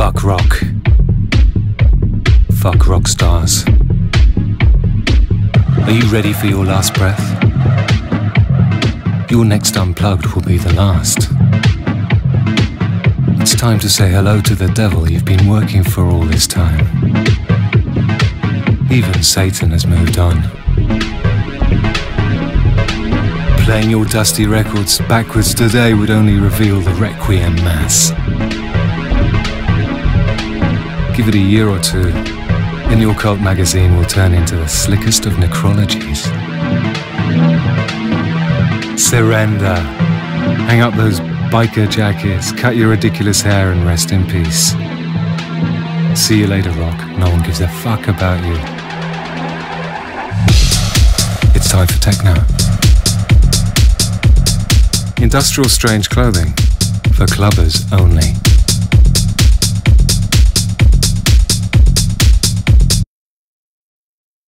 Fuck rock. Fuck rock stars. Are you ready for your last breath? Your next unplugged will be the last. It's time to say hello to the devil you've been working for all this time. Even Satan has moved on. Playing your dusty records backwards today would only reveal the Requiem Mass. Give it a year or two, and your cult magazine will turn into the slickest of necrologies. Surrender. Hang up those biker jackets, cut your ridiculous hair, and rest in peace. See you later, Rock. No one gives a fuck about you. It's time for techno. Industrial strange clothing for clubbers only.